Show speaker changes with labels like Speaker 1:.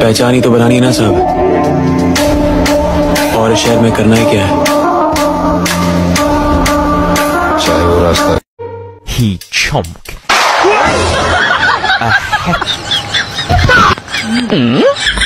Speaker 1: पहचान ही तो बनानी है ना साहब। और शहर में करना ही क्या है?
Speaker 2: चाहे वो रास्ता
Speaker 3: ही चमक। A